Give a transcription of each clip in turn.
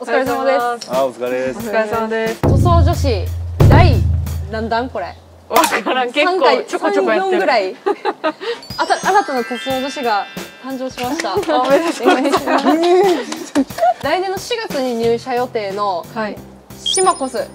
お疲れ様です。あお疲れです。お疲れ様です。塗装女子第何弾これ？わからん。結三回構ちょこちょこやってる。3 4ぐらい。あた新たな塗装女子が誕生しました。おめでとうございます。来年の4月に入社予定のはい。シマコス。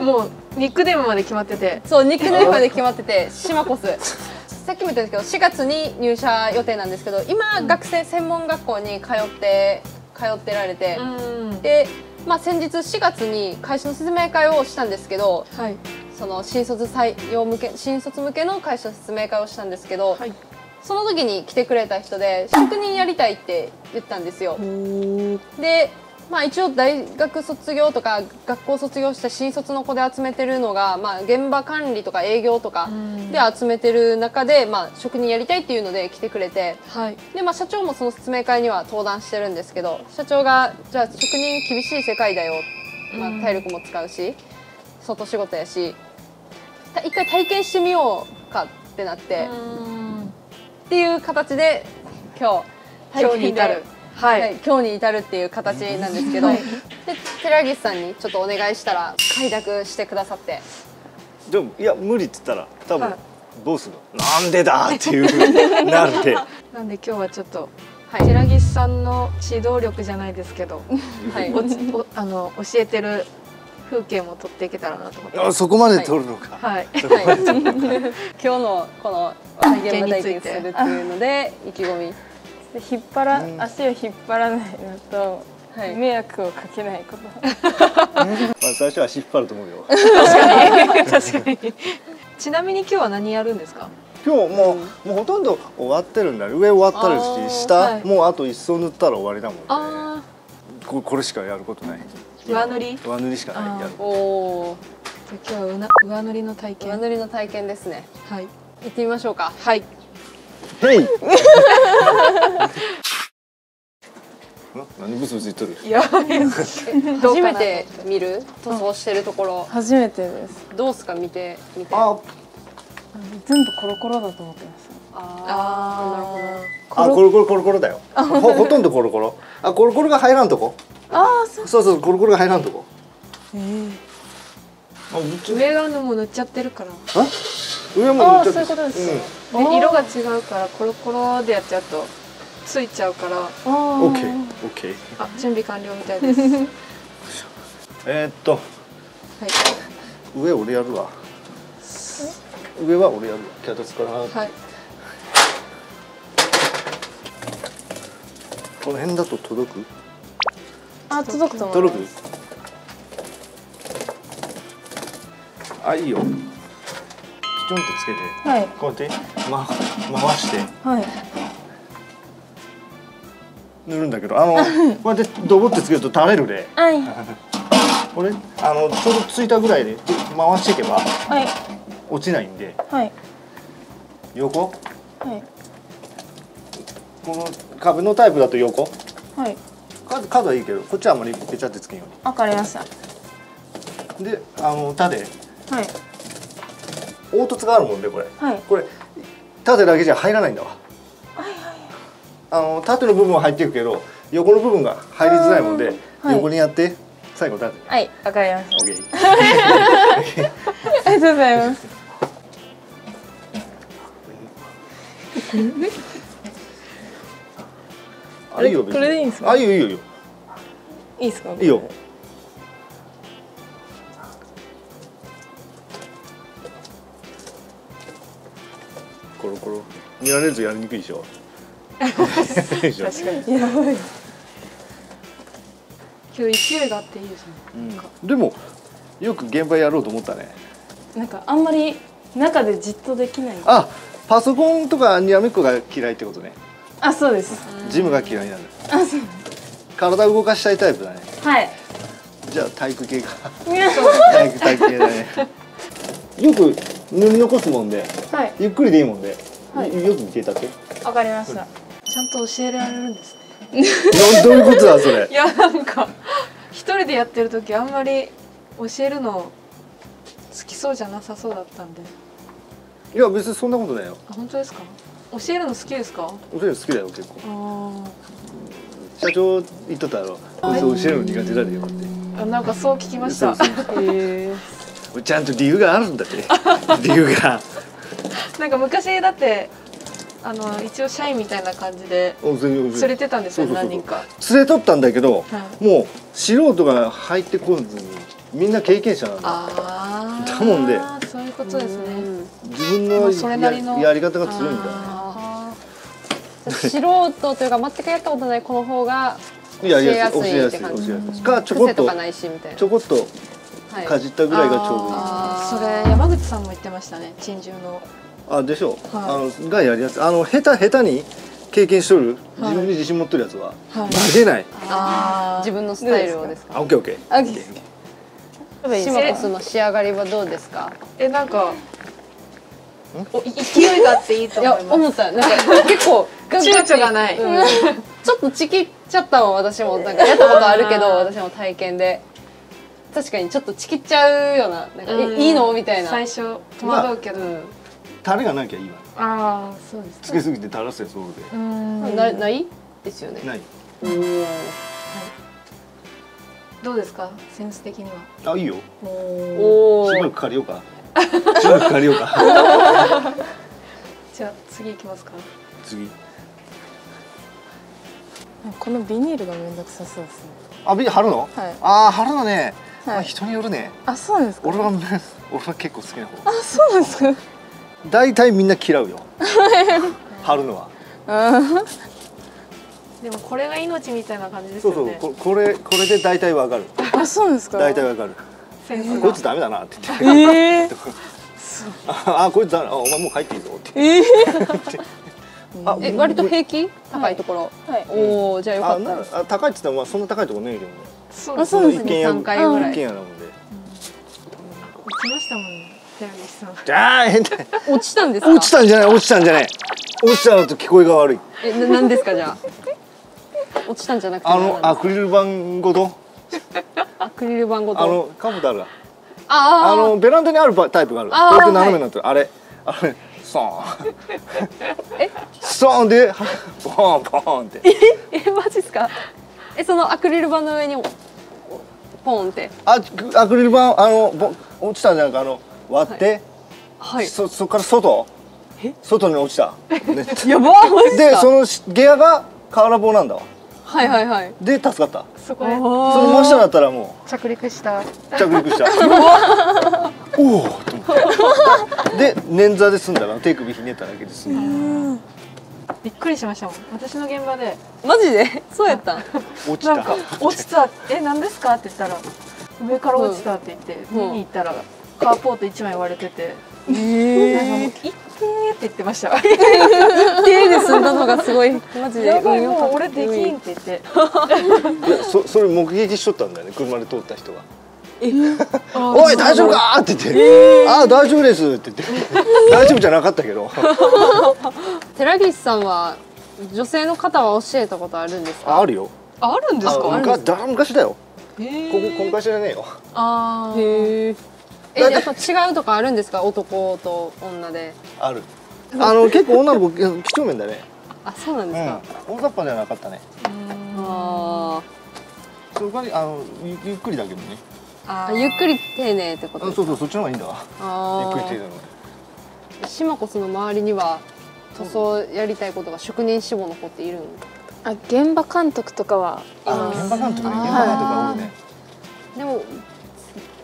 もうニックネームまで決まってて。そうニックネームまで決まっててシマコス。さっきも言ったんですけど4月に入社予定なんですけど今、学生専門学校に通って通ってられて、うん。で、まあ、先日4月に会社の説明会をしたんですけどはい。その新卒採用向け新卒向けの会社の説明会をしたんですけど、はい。その時に来てくれた人で職人やりたいって言ったんですよ。で、まあ、一応大学卒業とか学校卒業した新卒の子で集めてるのが、まあ、現場管理とか営業とかうん。で集めてる中で、まあ、職人やりたいっていうので来てくれて。はい。で、まあ、社長もその説明会には登壇してるんですけど社長が「じゃあ職人厳しい世界だよ」まあうん。体力も使うし外仕事やした一回体験してみようかってなって、うん。っていう形で今日今日に至るははい。い、今日に至るっていう形なんですけど、はい。で寺岸さんにちょっとお願いしたら快諾してくださって。でもいや無理って言ったら多分、はい。ボスが「なんでだ!」っていうふうになるんで。なんで今日はちょっとはい、寺岸さんの指導力じゃないですけどはい、おつおあの教えてる風景も撮っていけたらなと思って。あそこまで取るのか、はい。はい、今日のこの現場体験する体験についてっていうので意気込み、で引っ張ら、うん。足を引っ張らないのと、はい。迷惑をかけないこと。まあ、最初は引っ張ると思うよ。確かに。ちなみに今日は何やるんですか？今日もう,、もうほとんど終わってるんだ。上終わってるし下、はい。もうあと一層塗ったら終わりだもんね。あここれしかやることない。上塗り？上塗りしかない。やる。おおじゃあ今日はうな上塗りの体験。上塗りの体験ですね。はい。行ってみましょうか。はいへいん何ブツブツ言っとる？いやどうかな初めて見る？塗装してるところ。初めてです。どうすか？見て見て。あ。全部コロコロだと思ってましあああコロコロコロコロだよ。ほほとんどコロコロ。あコロコロが入らんとこ？た。ああ、そう。そうそうコロコロが入らんとこ。ええあぶっち上側のも塗っちゃってるから。あ？上もああ、塗っちゃってそういうことです。か。で色が違うからコロコロでやっちゃうとついちゃうから。ああ。オッケー。オッケーあ準備完了みたいです。はいえー、っと。上俺やるわ。上は俺やるわ。脚立から、はい。この辺だと届く？あ、届くと思う。届く？あいいよピチョンってつけてはい。こうやって、ま、回してはい。塗るんだけどあのこうやってドボってつけると垂れるではい。これあのちょうどついたぐらいで回していけばはい。落ちないんではい。横？はい。この壁のタイプだと横？はい。角角はいいけどこっちはあんまりペチャってつけんよわかりました。うにであの縦はい。凹凸があるもんでこれはい。これ縦だけじゃ入らないんだわあの縦の部分は入っていくけど横の部分が入りづらいもんで、はい横にやって最後縦はい。わかりました。ありがとうございます。あいいよ別にこれでいいんですか？あいいよいいよいいですか？いいよ見られるとやりにくいでしょ 確かにやばい。今日勢いがあっていいですねでもよく現場やろうと思ったねなんかあんまり中でじっとできない。あパソコンとかにらめっこが嫌いってことねあ、そうです。ジムが嫌いなんだあ、そう。体動かしたいタイプだねはい。じゃあ体育系か体育体育系だねよく塗り残すもんではい。ゆっくりでいいもんで、はい。よく見てたってわかりました。ちゃんと教えられるんですね。などういうことだそれ？いやなんか一人でやってる時あんまり教えるの好きそうじゃなさそうだったんで。いや別にそんなことないよ。あ本当ですか？教えるの好きですか？俺好きだよ結構。あ社長言っとったやろ。教えるの苦手だよってあなんかそう聞きました。そうそうへえちゃんと理由があるんだって。理由がなんか昔だってあの一応社員みたいな感じで連連れてたんですよ何人か。連れとったんだけど、はもう素人が入ってこずにみんな経験者なんだああだもんで。そういうことですね。自分のややり方が強いんだあ素人というか全くやったことない子の方がいやいや教えやすいって感じ。かちょこっとちょこっとはい。かじったぐらいがちょうどいい。あーー。それ山口さんも言ってましたね珍獣のあでしょう、はい。あのがやりやすいあの下手下手に経験しとる。はい。自分に自信持ってるやつは。はい。投げない、あ自分のスタイルをですか？あオッケーオッケー。あオッケーシマコスの仕上がりはどうですか？えなんかおい勢いがあっていいといや思います。思った。なんか結構ガンガンって。躊躇がない。うん。ちょっとちぎっちゃったもん私も。なんかやったことあるけど私も体験で。確かにちょっとちぎっちゃうようななんかいいの？みたいな。最初戸惑うけど、うんタレがなきゃいいわ。ああそうですつけすぎて垂らすやつおるで。うん。なないですよね。ない。おーどうですか？センス的には。あいいよ。おー。しばらく借りようか。しばらく借りようか。じゃあ次行きますか。次。このビニールがめんどくさそうですね。あビ貼るの、はい。ああ貼るのね、はい。まあ、人によるね。あそうですか？俺は 俺は結構好きな方。あそうなんですか？大体みんな嫌うよ。貼るのは。でもこれが命みたいな感じですそうよね。そうここれこれで大体わかる。あそうなんですか？大体わかる。こいつダメだなって言って。ええ ああこいつだあお前もう帰っていいぞって。え えあえ割と平気？高いところ。はい。おおじゃあよかあなったあ高いって言ってもまあそんな高いとこねえけどね。そうですあそうなんです一軒家2 3階ぐらい。一軒家なもんで行きましたもんね寺西さんじゃあ変だ落ちたんですか？落ちたんじゃない落ちたんじゃない。落ちたのと聞こえが悪い。えななんですかじゃあ？落ちたんじゃなくてあの何なんアクリル板ごと？アクリル板ごと？あのカブタあるわあー。あのベランダにあるタイプがある。こうあーやって斜めになってる。あれ。あれソーンえ？ストーンでボーンボーンって。え？マジっすか？えそのアクリル板の上にポンって。あアクリル板あのぼ落ちたんじゃなくあの割って、はい。そそこから外？外に落ちた、ね、やばでそのしゲアが瓦棒なんだわ。はいはいはい。で助かった。そこで。その真下だったらも着陸した。う着陸した。おおと思って。で捻挫で済んだな。手首ひねっただけで済んだ。びっくりしましたもん。私の現場で。マジで？そうやった。ん落ちた。なんか落ちた。え何ですか？って言ったら上から落ちたって言って、うん。見に行ったらカーポート一枚割れてて、えなんかもう「いってー」って言ってました。手で済んだのがすごい。マジでやばいもう俺できんって言って。いやそそれ目撃しとったんだよね車で通った人が「あ おい大丈夫か?」って言って「ああ大丈夫です」って言って。大丈夫じゃなかったけど。寺岸さんは女性の方は教えたことあるんですか？ああるよ。あるんですあか昔だよ。へー。ここ今回知らねえよ。あー。へええやっぱ違うとかあるんですか？男と女で。ある。あの結構女の子几帳面だね。あそうなんうですか、ん。大雑把ではなかったね。あそれからあのゆゆっくりだけどね。あー。ゆっくり丁寧ってことですか？あそうそうそっちの方がいいんだわ。あゆっくり程度のあ島こその周りには塗装やりたいことが職人志望の子っているんあ現場監督とかは。いあます現場監督ね。現場監督が多いね。でも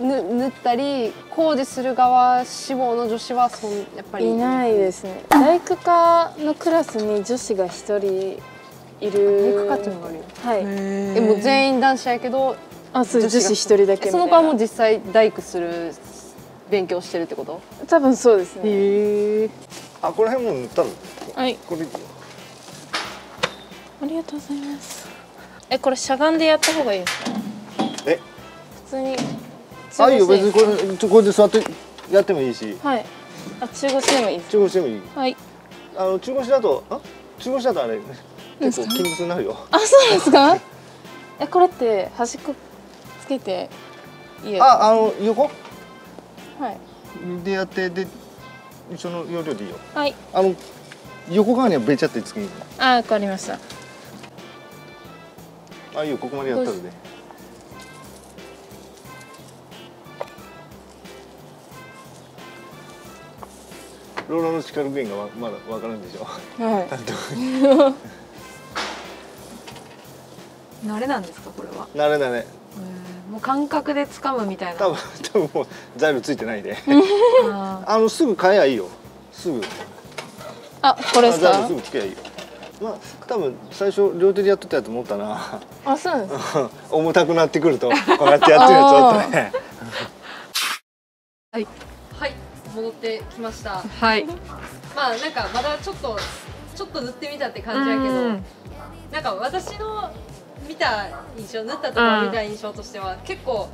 ぬ塗ったり工事する側志望の女子はそんやっぱりいないですね。大工科のクラスに女子が一人い大る工科っていうのがあるよ。はい。ええもう全員男子やけどあそう女子が。女子一人だけみたいな。その子はもう実際大工する勉強してるってこと？多分そうですね。へえあこの辺も塗ったの？はい。これありがとうございます。えこれしゃがんでやった方がいいですか？え？普通にあいいよ別にこれこれで座ってやってもいいし。はい。あ中腰でもいい。中腰でもいい。はい。あの中腰だとあ？中腰だとあれ結構筋肉痛になるよ。あそうですか？えこれって端っこつけていいやああの横？つはい。でやってで一緒の要領でいいよ。はい。あの横側にはべちゃってつけるの。あわかりました。あいいよここまでやったらねローラーの力加減がわまだわからんでしょ。はい。慣れなんですかこれは？慣れだね。もう感覚で掴むみたいな。多分多分もうザイルついてないで。ああのすぐ買えばいいよ。すぐ。あこれですか？あザイルすぐつけばいいよ。まあ多分最初両手でやっとったやつ持ったな。あそうなんです 重たくなってくるとこうやってやってるやつちょっとね。はい戻ってきました。ーはい。まあなんかまだちょっとちょっと塗ってみたって感じやけどうん。なんか私の見た印象塗ったところ見た印象としては結構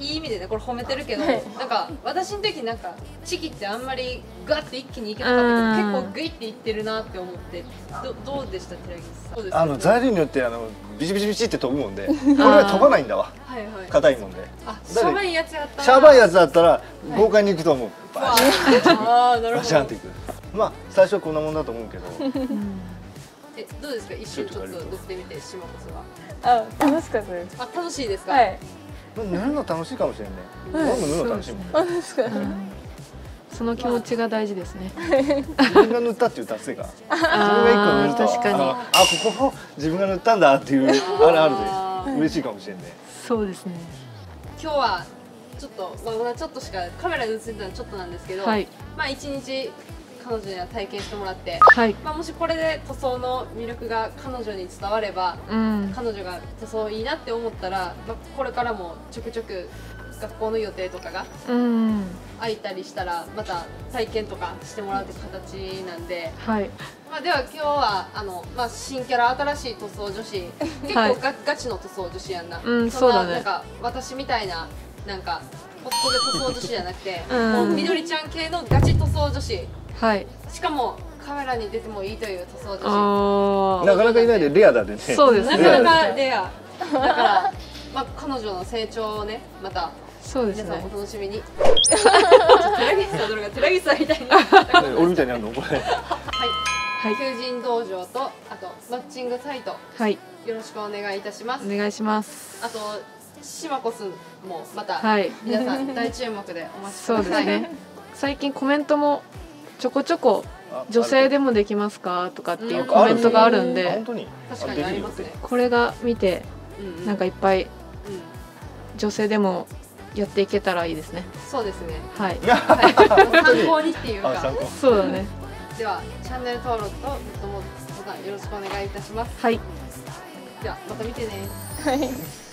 いい意味でねこれ褒めてるけど、はい。なんか私の時なんかチキってあんまりガッて一気にいけなかったけど、うん。結構グイっていってるなって思ってどどうでした寺木さん？あの材料によってあのビチビチビチって飛ぶもんで これは飛ばないんだわ。はいはい。硬いもんで。あシャバいやつやったなシャバいやつだったら豪快にいくと思う。バシャンああなるほど。バシャンっていく。まあ最初はこんなもんだと思うけど。えどうですか？一瞬ちょっと塗ってみて島本は。あ楽しかったです。あ楽しいですか、はい塗るの楽しいかもしれんねはい。僕も塗るの楽しいもんあですか。その気持ちが大事ですね。自分が塗ったっていう達成感。自分が一個塗ると確かに。あここも自分が塗ったんだっていうあれあるで。嬉しいかもしれんね。そうですね。今日はちょっと、まあ、ちょっとしかカメラに映ってたのはちょっとなんですけど、はい。まあ一日彼女には体験してもらって、はい。まあ、もしこれで塗装の魅力が彼女に伝わればうん。彼女が塗装いいなって思ったら、まあ、これからもちょくちょく学校の予定とかがうん。空いたりしたらまた体験とかしてもらうって形なんで、はい。まあ、では今日はあの、まあ、新キャラ新しい塗装女子。結はい。構ガ,、ガチの塗装女子やんな、うんんなそうだね。なんか私みたいななんかホットで塗装女子じゃなくて、うん。もうみどりちゃん系のガチ塗装女子はい。しかもカメラに出てもいいという塗装なかなかいないでレアだでね。そうですね。なかなかレア。だから、まあ、彼女の成長をねまたそうです皆さんねお楽しみに。ちょっと寺岸さんどれが寺岸さんみたいにな 俺みたいになるの？これ。はい。はい。求人道場とあとマッチングサイト。はい。よろしくお願いいたします。お願いします。あとシマコスもまたはい。皆さん大注目でお待ちくそうださい、ですね。最近コメントもちょこちょこ女性でもできますか？とかっていうコメントがあるんあで本当に？確かにありますね。これが見てなんかいっぱいうん。女性でもやっていけたらいいですね。そうですね。はい。はい。参考にっていうか。そうだね。ではチャンネル登録とグッドボタンよろしくお願いいたします。はい。ではまた見てね。はい